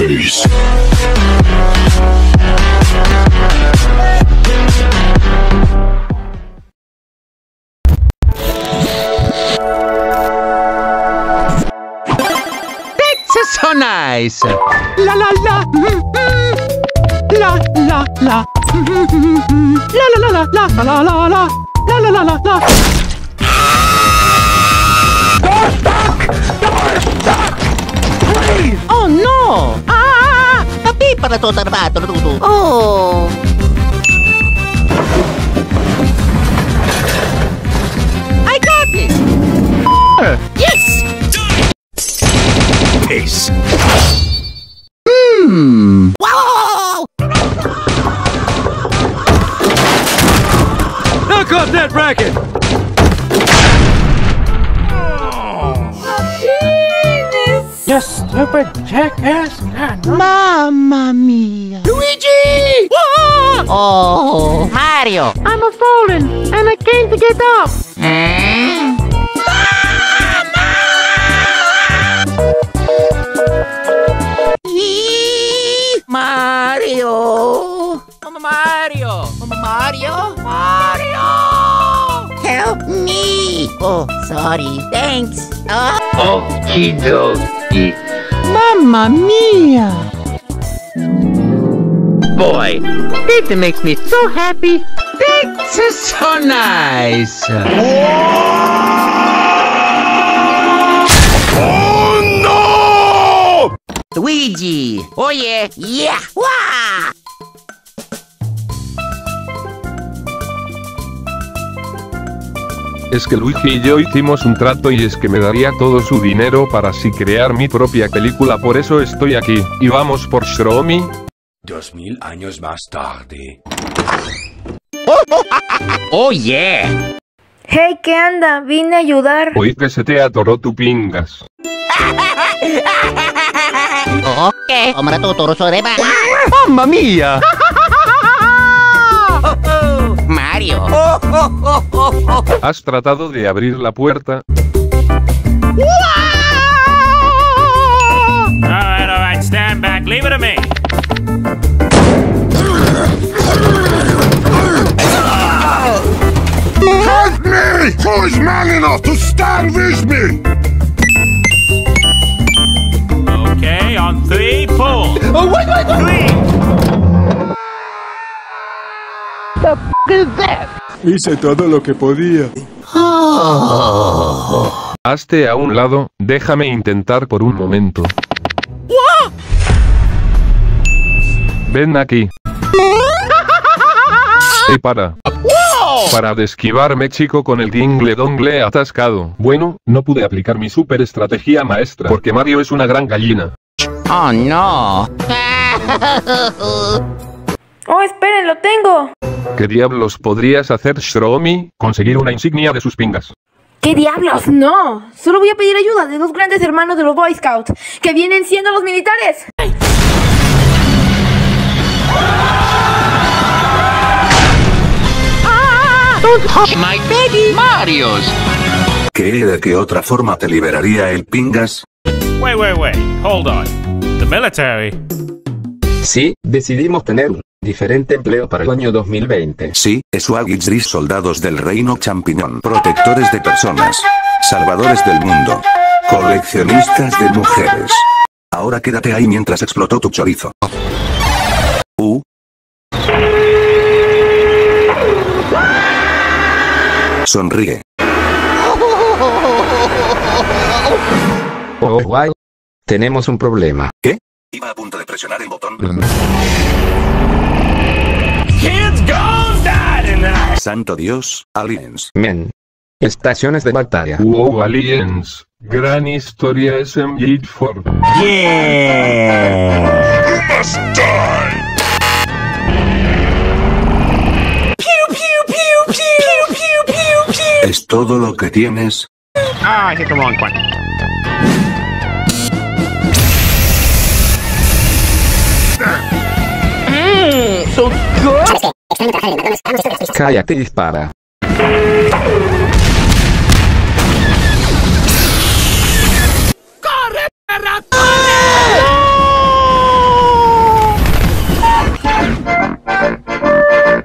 face. That's so nice. La la la. La la la. La la la la la la la la. La la la la la. To tarbato tutu. Oh! I got this! Yes! Ace. Hmm. Wow! Knock off that racket. You stupid jackass. Mamma mia! Luigi! Oh! Mario! I'm a fallen and I came to get up. Mario! Mama Mario! Mama Mario! Mario! Help me! Oh, sorry. Thanks. Oh. Okidoki. Mamma mia! Boy, It makes me so happy. That's so nice. Oh no! Luigi. Oh yeah. Yeah. Wah! Es que Luigi y yo hicimos un trato y es que me daría todo su dinero para así crear mi propia película, por eso estoy aquí. Y vamos por Shromi. Dos mil años más tarde. oh yeah. Hey, ¿qué anda? Vine a ayudar. Oí que se te atoró tu pingas. Okay. Omra to toro Has tratado de abrir la puerta. Alright, alright, stand back. Leave it to me. Help me! Who is man enough to stand with me? Okay, on three, pull. Oh, wait, wait, wait. Three. Hice todo lo que podía. Hazte a un lado, déjame intentar por un momento. Ven aquí. Y para. Para de esquivarme chico con el dingle dongle atascado. Bueno, no pude aplicar mi super estrategia maestra porque Mario es una gran gallina. Oh no. Oh, esperen, lo tengo. ¿Qué diablos podrías hacer Shromi? Conseguir una insignia de sus pingas. ¿Qué diablos? No. Solo voy a pedir ayuda de dos grandes hermanos de los Boy Scouts, que vienen siendo los militares. My baby Marios. ¿Qué de qué otra forma te liberaría el pingas? Wait, wait, wait. Hold on. The military. Sí, decidimos tener un diferente empleo para el año 2020. Sí, Swaggy soldados del reino champiñón, protectores de personas, salvadores del mundo, coleccionistas de mujeres. Ahora quédate ahí mientras explotó tu chorizo. Uh. Sonríe. Oh, guay. Tenemos un problema. ¿Qué? Iba a punto de presionar el botón. Kids gone die. Santo Dios, aliens. Men. Estaciones de batalla. Wow, aliens. Gran historia es en for. ¿Es todo lo que tienes? Ah, I hit the wrong button. eso? Cállate, dispara. ¡Corre, perra!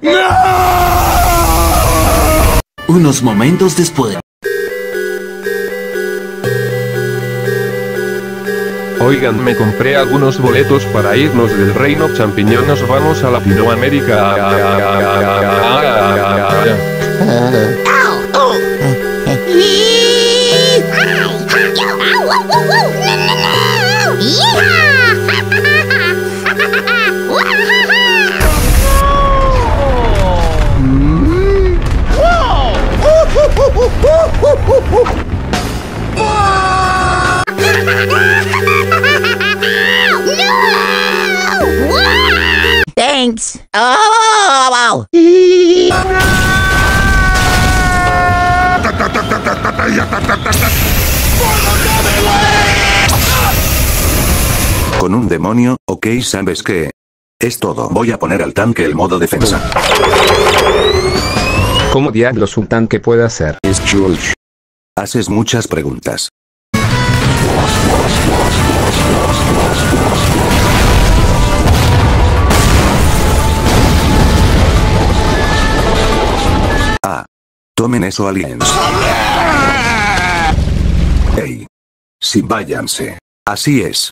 ¡No! Unos momentos después. Oigan, me compré algunos boletos para irnos del reino champiñón. Nos vamos a Latinoamérica. Thanks. Con un demonio, ok, ¿sabes qué? Es todo. Voy a poner al tanque el modo defensa. ¿Cómo diablos un tanque puede hacer? Es George. Haces muchas preguntas. Ah. Tomen eso aliens. Ey. Sí, váyanse. Así es.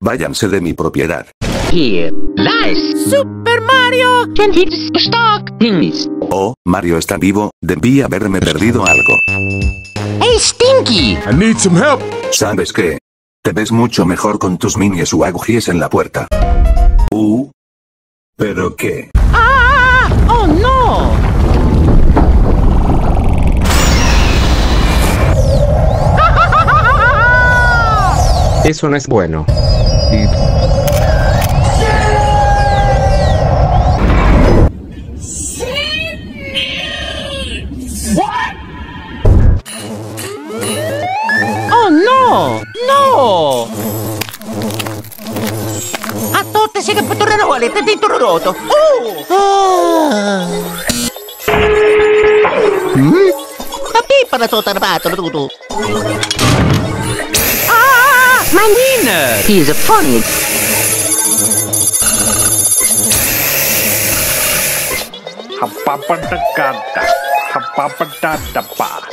Váyanse de mi propiedad. Here. Nice. Super Mario. Can hit stock. Things. Oh, Mario está vivo, debí haberme perdido algo. Hey, Stinky. I need some help. ¿Sabes qué? Te ves mucho mejor con tus mini agujes en la puerta. Uh. ¿Pero qué? ¡Ah! ¡Oh, no! Eso no es bueno. ¡Oh, no! ¡No! A tutti si che può tornare uguale, te di torroto. Oh! Mm? Tapi para to tarbato, tu. Ah! My dinner! He's a funny. Hapapatakata. Hapapatatapa.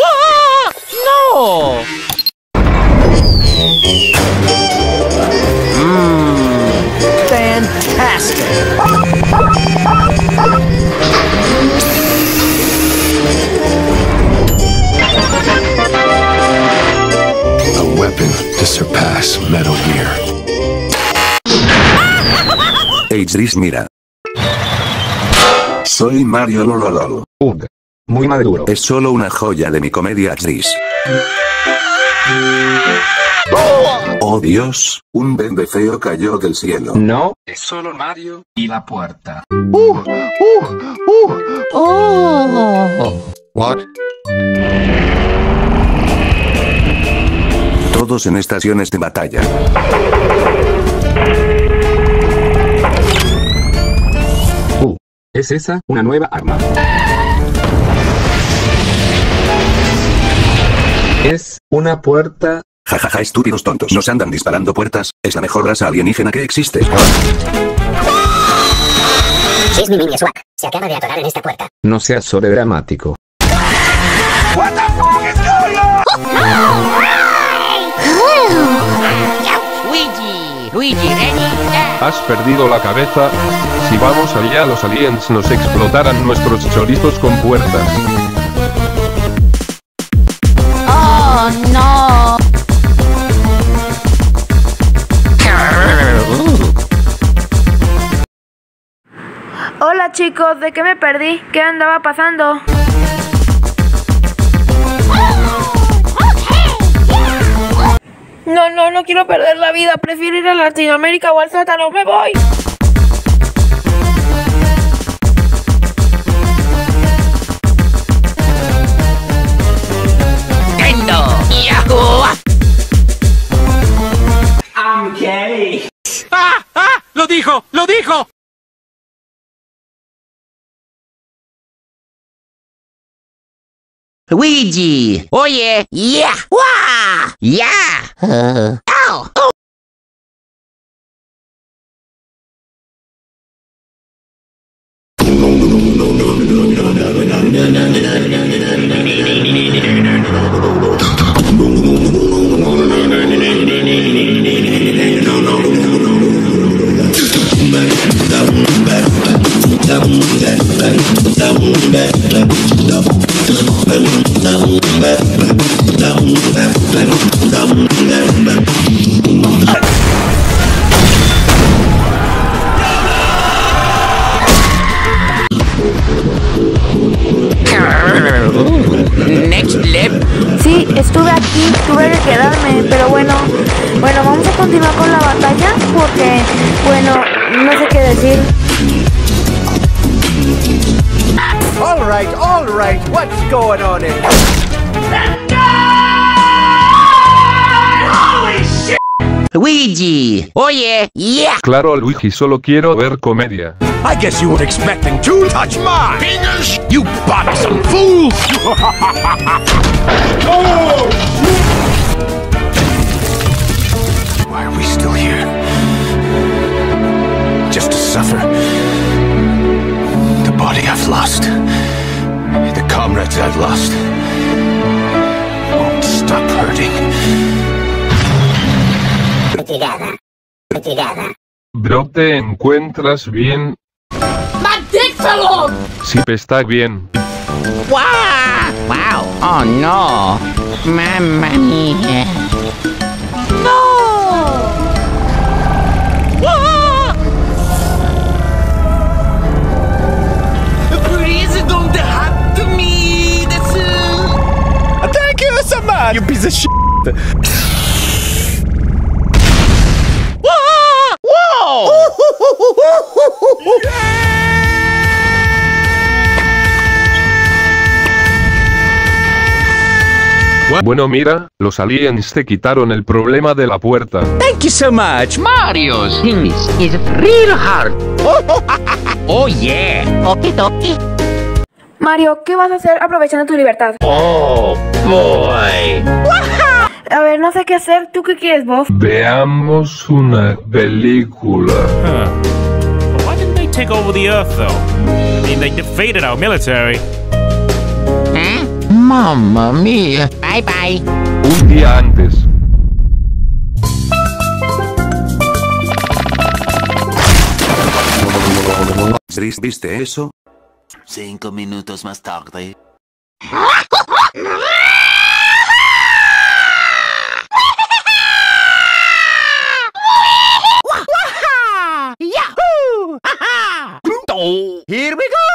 Ah! No! A weapon to surpass Metal Gear. Idris mira. Soy Mario Lololol. Ugh. Muy maduro. Es solo una joya de mi comedia Idris. Oh Dios, un bebé feo cayó del cielo. No, es solo Mario y la puerta. What? Todos en estaciones de batalla. Uh, ¿es esa una nueva arma? Es una puerta. Jajaja, estúpidos tontos. Nos andan disparando puertas. Es la mejor raza alienígena que existe. Es mi swag. Se acaba de atorar en esta puerta. No seas sobredramático. Luigi, Has perdido la cabeza. Si vamos allá los aliens nos explotarán nuestros chorizos con puertas. Oh, no. Hola chicos, ¿de qué me perdí? ¿Qué andaba pasando? No, no, no quiero perder la vida. Prefiero ir a Latinoamérica o al sótano. ¡Me voy! Nintendo. Yahoo. ¡Ah! ¡Ah! ¡Lo dijo! ¡Lo dijo! Luigi. Oye. Yeah. Wah. Yeah. Uh. Ow. Oh. Next level. Sí, estuve aquí, tuve que quedarme, pero bueno, bueno, vamos a continuar con la batalla porque, bueno, no sé qué decir. All right, all right. What's going on in Luigi. Oye, yeah. Claro, Luigi, solo quiero ver comedia. I guess you were expecting to touch mine. Fingers, you bothersome fool! Why are we still here? Just to suffer. The body I've lost. The comrades I've lost. Won't stop hurting. Retirada. Bro, ¿te encuentras bien? Off! Sí, está bien. Wow. Wow. Oh no. Mamma mia. Thank you so much, you piece of shit! Bueno, mira, los aliens te quitaron el problema de la puerta. Thank you so much! Mario's English is real hard. oh yeah. Mario, ¿qué vas a hacer aprovechando tu libertad? Oh boy. A ver, no sé qué hacer. ¿Tú qué quieres, Bob? Veamos una película. Huh. But why didn't take over the Earth, though? I mean, they defeated our military. Huh? Mamma mia. Bye bye. Un día antes. Chris, ¿viste eso? Cinco minutos más tarde. Here we go!